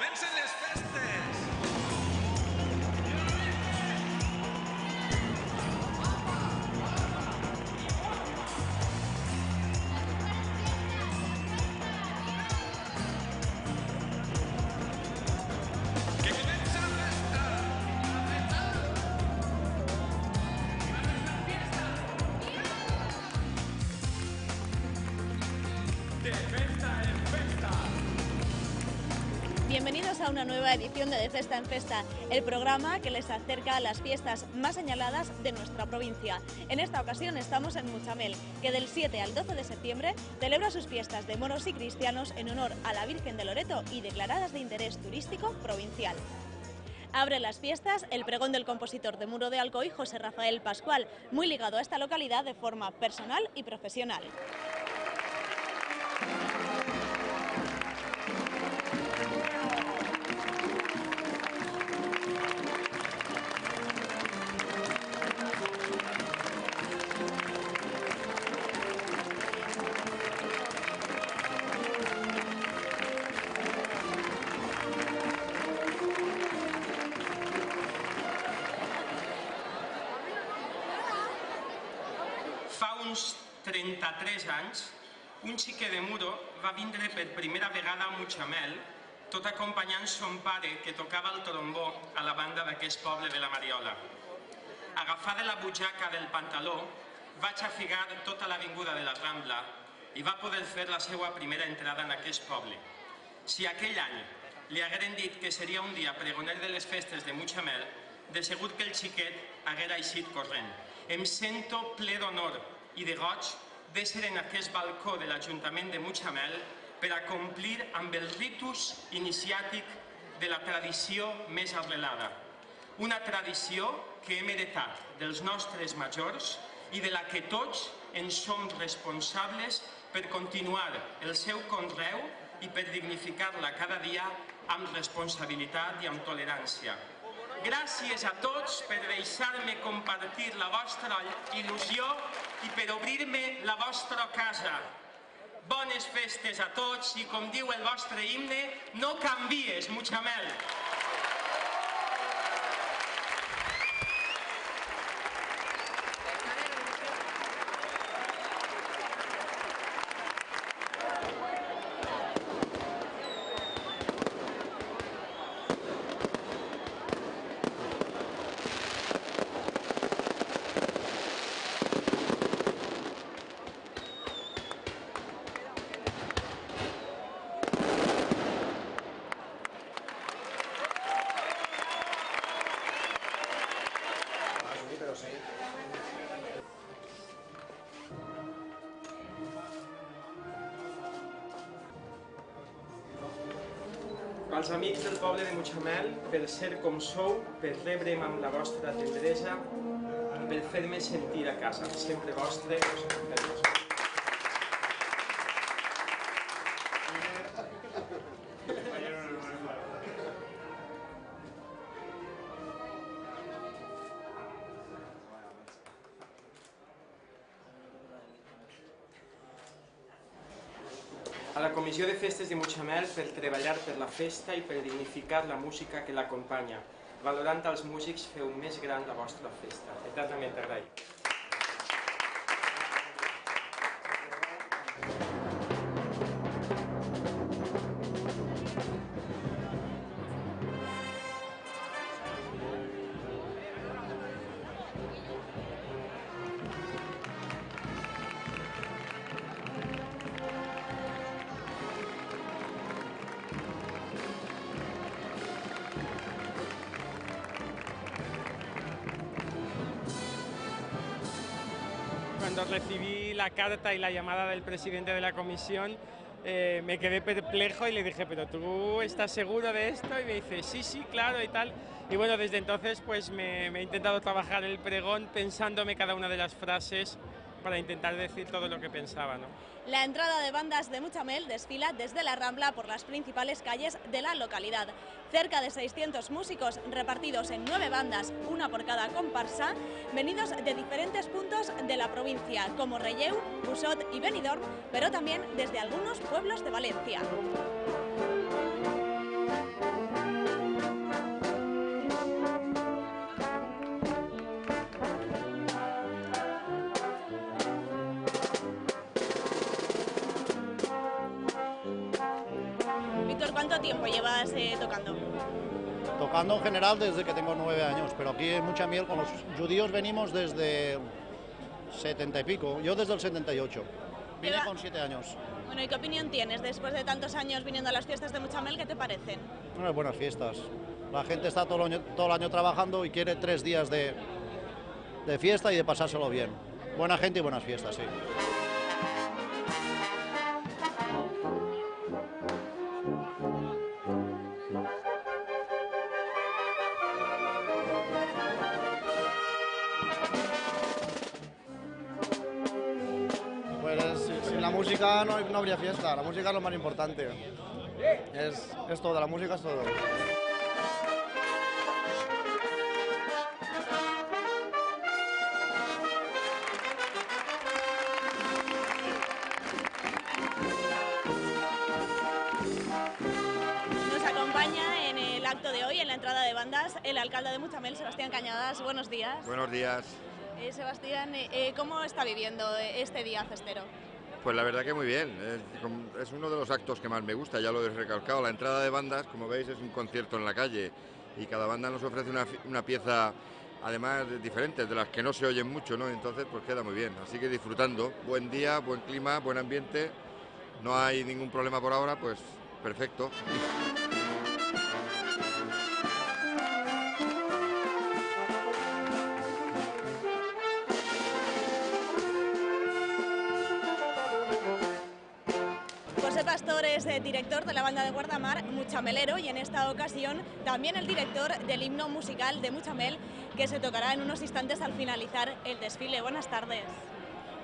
comencen les una nueva edición de De Festa en Festa, el programa que les acerca a las fiestas más señaladas de nuestra provincia. En esta ocasión estamos en Muchamel, que del 7 al 12 de septiembre celebra sus fiestas de moros y cristianos en honor a la Virgen de Loreto y declaradas de interés turístico provincial. Abre las fiestas el pregón del compositor de Muro de Alcoy, José Rafael Pascual, muy ligado a esta localidad de forma personal y profesional. Uns 33 anys, un xiquet de Muro va vindre per primera vegada a Mutxamel, tot acompanyant son pare, que tocava el trombó a la banda d'aquest poble de la Mariola. Agafada la butxaca del pantaló, vaig afigar tota l'avinguda de la Rambla i va poder fer la seva primera entrada en aquest poble. Si aquell any li hagueren dit que seria un dia pregoner de les festes de Mutxamel, de segur que el xiquet haguera eixit corrent. Em sento ple d'honor i de goig d'ésser en aquest balcó de l'Ajuntament de Mutxamel per a complir amb el ritus iniciàtic de la tradició més arrelada. Una tradició que hem heretat dels nostres majors i de la que tots en som responsables per continuar el seu conreu i per dignificar-la cada dia amb responsabilitat i amb tolerància. Gràcies a tots per deixar-me compartir la vostra il·lusió i per obrir-me la vostra casa. Bones festes a tots i, com diu el vostre himne, no canvies, Mutxamel. Als amics del poble de Mutxamel, per ser com sou, per rebre'm amb la vostra tendresa i per fer-me sentir a casa. Sempre vostre, Josep Comissió de Festes de Mutxamel per treballar per la festa i per dignificar la música que l'acompanya. Valorant els músics, feu més gran la vostra festa. Eternament agraït. Recibí la carta y la llamada del presidente de la comisión, eh, me quedé perplejo y le dije, pero tú estás seguro de esto? Y me dice, sí, sí, claro y tal. Y bueno, desde entonces pues me, me he intentado trabajar el pregón pensándome cada una de las frases para intentar decir todo lo que pensaba. La entrada de bandas de Muchamel desfila desde la Rambla por las principales calles de la localidad. Cerca de 600 músicos repartidos en nueve bandas, una por cada comparsa, venidos de diferentes puntos de la provincia, como Relleu, Busot y Benidorm, pero también desde algunos pueblos de Valencia. En general desde que tengo nueve años, pero aquí en Mucha Miel con los judíos venimos desde 70 y pico, yo desde el 78. Vine con siete años. Bueno, ¿y qué opinión tienes después de tantos años viniendo a las fiestas de Muchamel? ¿Qué te parecen? Unas buenas fiestas. La gente está todo el año, todo el año trabajando y quiere tres días de, de fiesta y de pasárselo bien. Buena gente y buenas fiestas, sí. Habría fiesta, la música es lo más importante. Es, es todo, la música es todo. Nos acompaña en el acto de hoy, en la entrada de bandas, el alcalde de Muchamel, Sebastián Cañadas. Buenos días. Buenos días. Eh, Sebastián, eh, ¿cómo está viviendo eh, este día festero? Pues la verdad que muy bien. Es, com- es uno de los actos que más me gusta, ya lo he recalcado. La entrada de bandas, como veis, es un concierto en la calle y cada banda nos ofrece una, una pieza, además de- diferente, de las que no se oyen mucho, ¿no? Entonces, pues queda muy bien. Así que disfrutando. Buen día, buen clima, buen ambiente. No hay ningún problema por ahora, pues perfecto. José Pastor es eh, director de la banda de Guardamar, Muchamelero, y en esta ocasión también el director del himno musical de Muchamel, que se tocará en unos instantes al finalizar el desfile. Buenas tardes.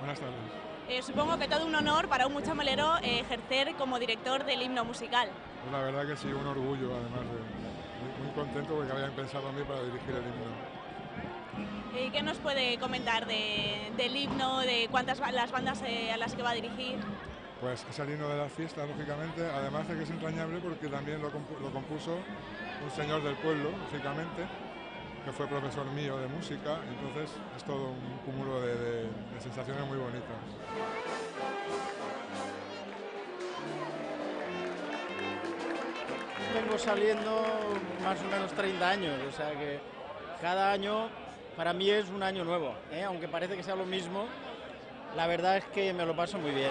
Buenas tardes. Eh, supongo que todo un honor para un muchamelero eh, ejercer como director del himno musical. Pues la verdad que sí, un orgullo además. de- muy, muy contento porque habían pensado en mí para dirigir el himno. Eh, ¿Qué nos puede comentar de- del himno, de cuántas las bandas eh, a las que va a dirigir? Pues himno de la fiesta, lógicamente, además de que es entrañable porque también lo, compu- lo compuso un señor del pueblo, lógicamente, que fue profesor mío de música, entonces es todo un cúmulo de sensaciones muy bonitas. Vengo saliendo más o menos 30 años, o sea que cada año para mí es un año nuevo, ¿eh? aunque parece que sea lo mismo, la verdad es que me lo paso muy bien.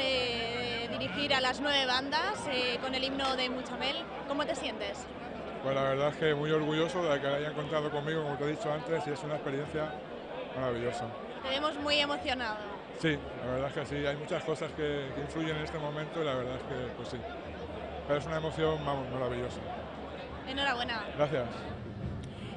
Eh, dirigir a las nueve bandas eh, con el himno de Muchamel, ¿cómo te sientes? Pues la verdad es que muy orgulloso de que hayan contado conmigo, como te he dicho antes, y es una experiencia maravillosa. Te vemos muy emocionado. Sí, la verdad es que sí, hay muchas cosas que, que influyen en este momento y la verdad es que pues sí. Pero es una emoción, vamos, maravillosa. Enhorabuena. Gracias.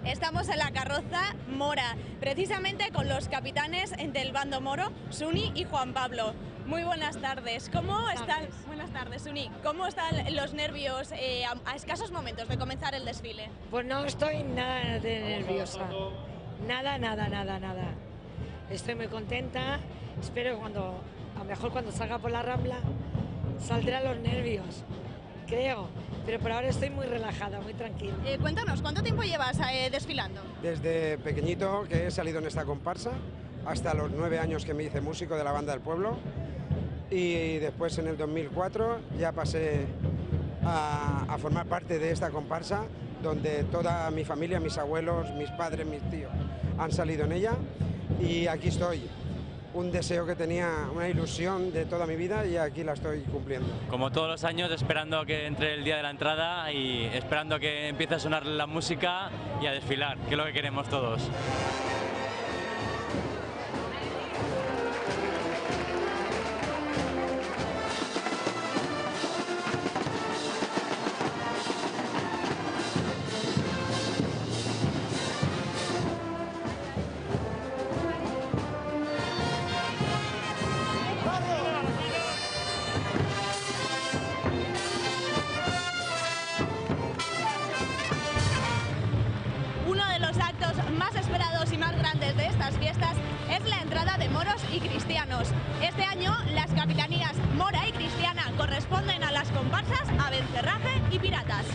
Estamos en la carroza Mora, precisamente con los capitanes del bando Moro, Suni y Juan Pablo. Muy buenas tardes. ¿Cómo están? Buenas tardes, Suni. ¿Cómo están los nervios eh, a, a escasos momentos de comenzar el desfile? Pues no estoy nada de nerviosa. Nada, nada, nada, nada. Estoy muy contenta. Espero que cuando, a lo mejor cuando salga por la rambla, saldrá los nervios. Creo. Pero por ahora estoy muy relajada, muy tranquila. Eh, cuéntanos, ¿cuánto tiempo llevas eh, desfilando? Desde pequeñito que he salido en esta comparsa, hasta los nueve años que me hice músico de la banda del pueblo. Y después en el 2004 ya pasé a, a formar parte de esta comparsa, donde toda mi familia, mis abuelos, mis padres, mis tíos han salido en ella. Y aquí estoy. Un deseo que tenía, una ilusión de toda mi vida y aquí la estoy cumpliendo. Como todos los años, esperando que entre el día de la entrada y esperando que empiece a sonar la música y a desfilar, que es lo que queremos todos. Comparsas Abencerraje y Piratas.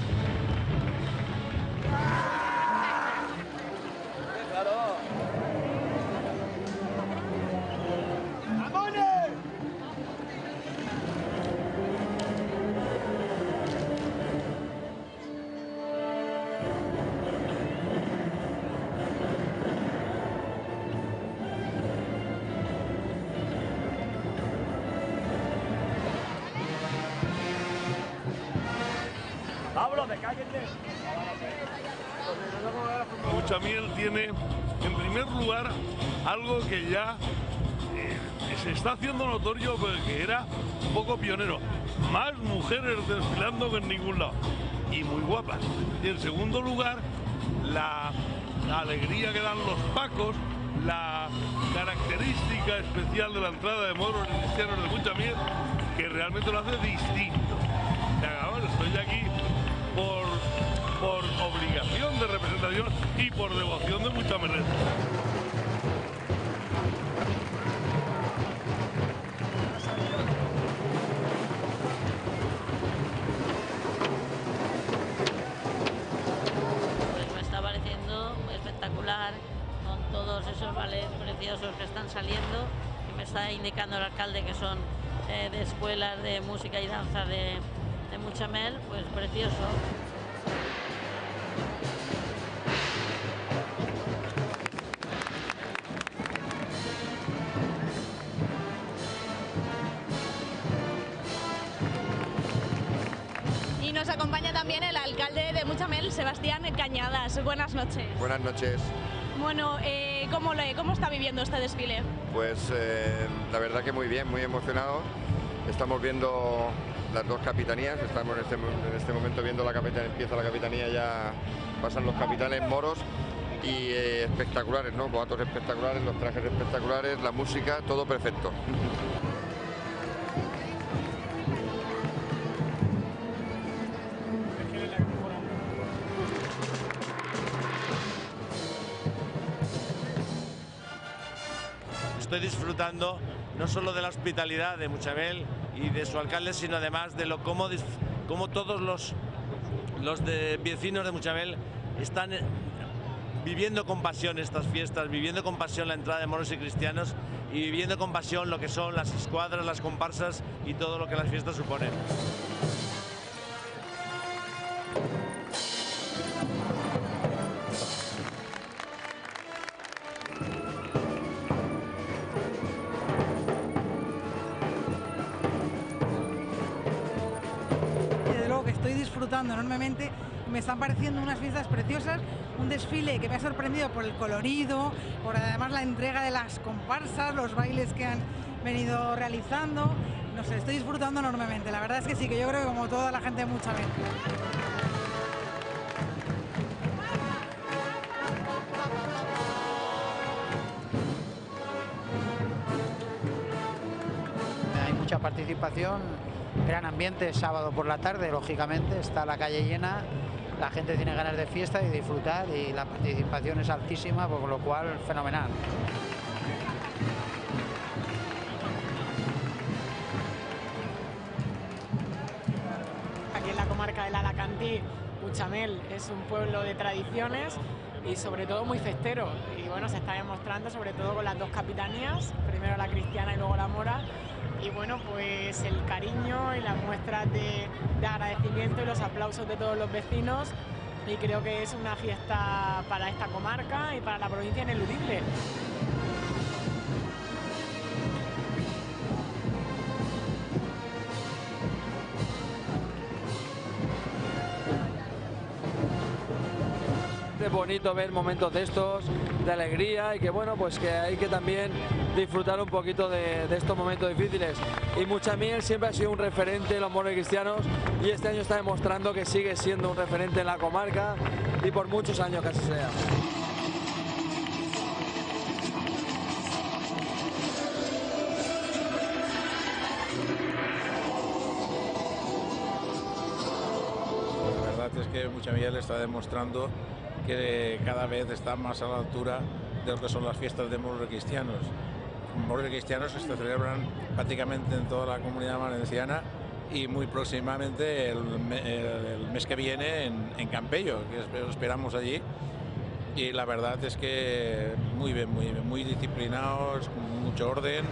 Que ya eh, se está haciendo notorio, pero que era un poco pionero. Más mujeres desfilando que en ningún lado. Y muy guapas. Y en segundo lugar, la, alegría que dan los pacos, la característica especial de la entrada de moros y cristianos de Muchamiel, que realmente lo hace distinto. Y ahora estoy aquí por, por obligación de representación y por devoción de mucha merced. Preciosos que están saliendo y me está indicando el alcalde que son eh, de escuelas de música y danza de, de Muchamel, pues precioso. Y nos acompaña también el alcalde de Muchamel, Sebastián Cañadas. Buenas noches. Buenas noches. Bueno, eh, ¿cómo, ¿cómo está viviendo este desfile? Pues eh, la verdad que muy bien, muy emocionado. Estamos viendo las dos capitanías, estamos en este, este momento viendo la capitanía, empieza la capitanía, ya pasan los capitanes moros y eh, espectaculares, ¿no? Boatos espectaculares, los trajes espectaculares, la música, todo perfecto. Estoy disfrutando no solo de la hospitalidad de Muchabel y de su alcalde, sino además de lo cómo, todos los, los de, vecinos de Muchabel están eh, viviendo con pasión estas fiestas, viviendo con pasión la entrada de moros y cristianos y viviendo con pasión lo que son las escuadras, las comparsas y todo lo que las fiestas suponen. Están pareciendo unas fiestas preciosas, un desfile que me ha sorprendido por el colorido, por además la entrega de las comparsas, los bailes que han venido realizando. No sé, estoy disfrutando enormemente. La verdad es que sí, que yo creo que como toda la gente mucha vez. Hay mucha participación, gran ambiente sábado por la tarde, lógicamente, está la calle llena la gente tiene ganas de fiesta y disfrutar y la participación es altísima, por lo cual fenomenal. Aquí en la comarca del Alacantí, Puchamel es un pueblo de tradiciones y sobre todo muy festero. Y bueno, se está demostrando sobre todo con las dos capitanías, primero la cristiana y luego la mora. Y bueno, pues el cariño y las muestras de, de agradecimiento y los aplausos de todos los vecinos. Y creo que es una fiesta para esta comarca y para la provincia ineludible. Bonito ver momentos de estos, de alegría y que bueno, pues que hay que también disfrutar un poquito de, estos momentos difíciles. Y Muchamiel siempre ha sido un referente en los moros cristianos y este año está demostrando que sigue siendo un referente en la comarca y por muchos años así sea. La verdad es que Muchamiel está demostrando que cada vez está más a la altura de lo que son las fiestas de moros cristianos. Moros cristianos se celebran prácticamente en toda la comunidad valenciana y muy próximamente el, me- el mes que viene en, en Campello, que es- esperamos allí. Y la verdad es que muy bien, muy, bien, muy disciplinados, con mucho orden.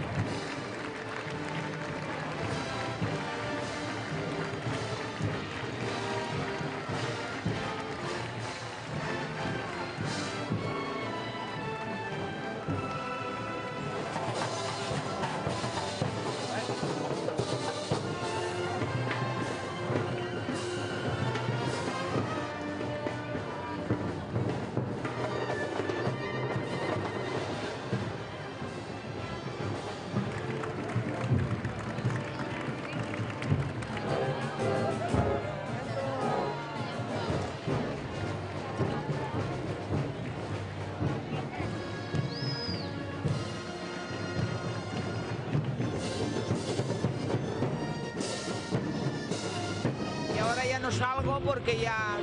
Porque ya,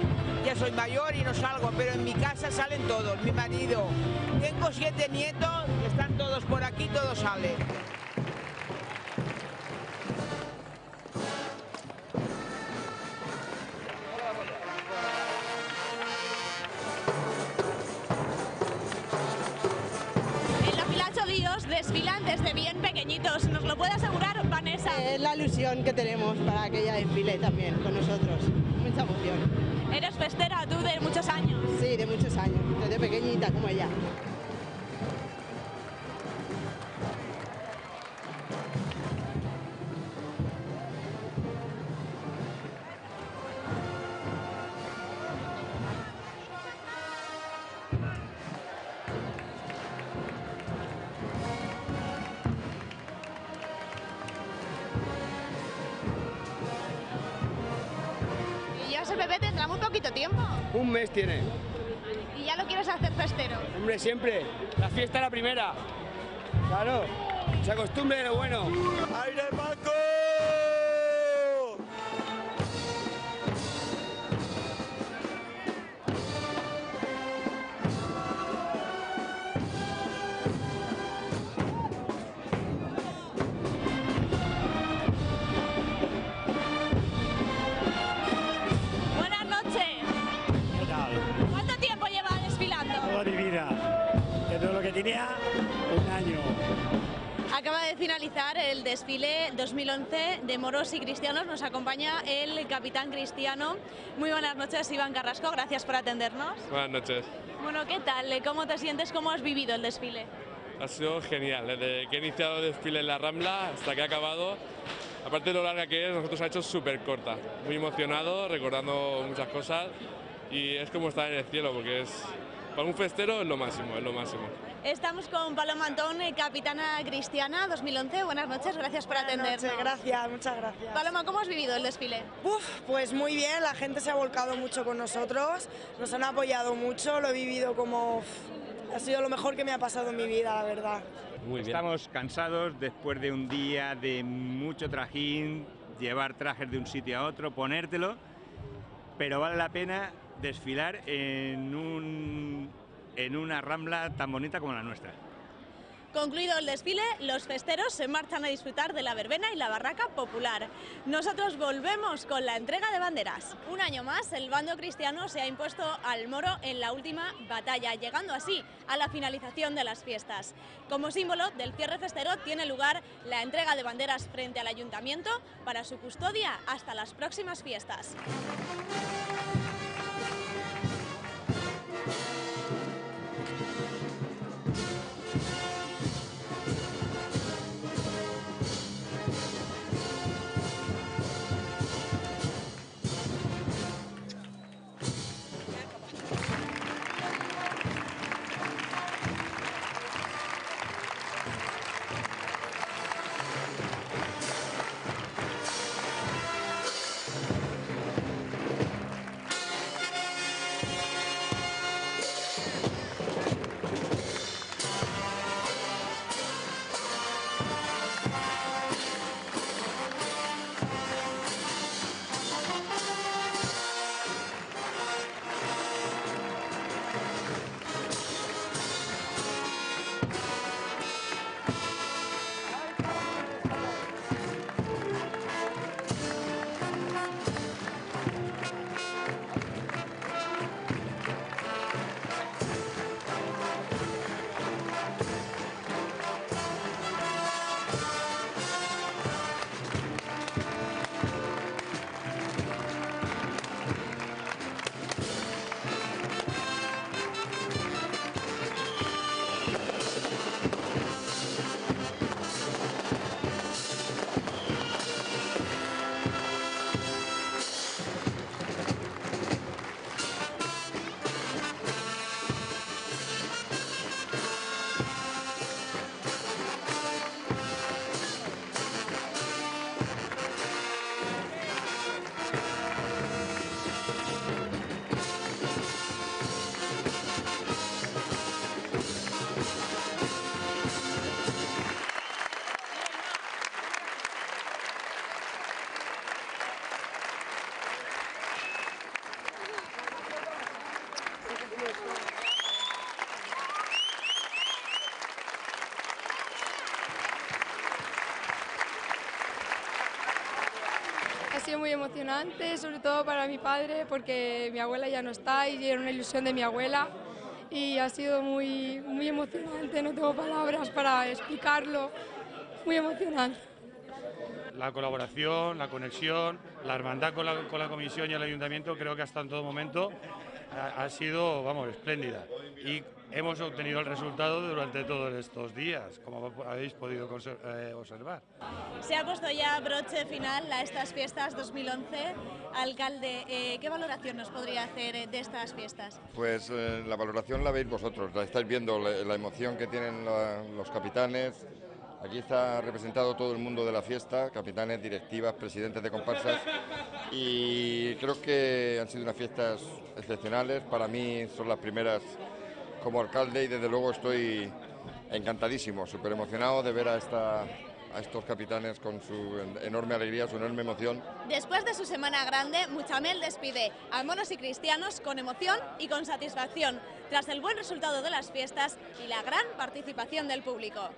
ya soy mayor y no salgo, pero en mi casa salen todos, mi marido. Tengo siete nietos, están todos por aquí, todos salen. En la Pilacho Dios desfilan desde bien pequeñitos. ¿Nos lo puede asegurar Vanessa? Es la ilusión que tenemos para que ella desfile también con nosotros. Mucha emoción. Eres festera tú de muchos años. Sí, de muchos años, desde pequeñita como ella. Ya ese bebé tendrá muy poquito tiempo. Un mes tiene. Y ya lo quieres hacer festero. Hombre, siempre. La fiesta la primera. Claro. Se acostumbre de lo bueno. ¡Aire finalizar el desfile 2011 de moros y cristianos. Nos acompaña el capitán cristiano. Muy buenas noches, Iván Carrasco. Gracias por atendernos. Buenas noches. Bueno, ¿qué tal? ¿Cómo te sientes? ¿Cómo has vivido el desfile? Ha sido genial. Desde que he iniciado el desfile en la Rambla hasta que ha acabado. Aparte de lo larga que es, nosotros ha hecho súper corta. Muy emocionado, recordando muchas cosas. Y es como estar en el cielo, porque es. Para un festero es lo máximo, es lo máximo. Estamos con Paloma Antón, eh, capitana cristiana 2011. Buenas noches, gracias por atendernos. noches, gracias, muchas gracias. Paloma, ¿cómo has vivido el desfile? Uf, pues muy bien, la gente se ha volcado mucho con nosotros, nos han apoyado mucho, lo he vivido como... uf, ha sido lo mejor que me ha pasado en mi vida, la verdad. Estamos cansados después de un día de mucho trajín, llevar trajes de un sitio a otro, ponértelo, pero vale la pena desfilar en, un, en una rambla tan bonita como la nuestra. Concluido el desfile, los festeros se marchan a disfrutar de la verbena y la barraca popular. Nosotros volvemos con la entrega de banderas. Un año más, el bando cristiano se ha impuesto al moro en la última batalla, llegando así a la finalización de las fiestas. Como símbolo del cierre festero tiene lugar la entrega de banderas frente al ayuntamiento para su custodia hasta las próximas fiestas. Sido muy emocionante, sobre todo para mi padre, porque mi abuela ya no está y era una ilusión de mi abuela. Y ha sido muy, muy emocionante, no tengo palabras para explicarlo. Muy emocionante. La colaboración, la conexión, la hermandad con la, con la comisión y el ayuntamiento creo que hasta en todo momento ha, ha sido, vamos, espléndida. Y hemos obtenido el resultado durante todos estos días, como habéis podido eh, observar. Se ha puesto ya broche final a estas fiestas 2011. Alcalde, eh, ¿qué valoración nos podría hacer eh, de estas fiestas? Pues eh, la valoración la veis vosotros, la estáis viendo, la, la emoción que tienen la- los capitanes. Aquí está representado todo el mundo de la fiesta, capitanes, directivas, presidentes de comparsas. Y creo que han sido unas fiestas excepcionales. Para mí son las primeras como alcalde y desde luego estoy encantadísimo, súper emocionado de ver a, esta, a estos capitanes con su en- enorme alegría, su enorme emoción. Después de su semana grande, Muchamel despide a monos y cristianos con emoción y con satisfacción, tras el buen resultado de las fiestas y la gran participación del público.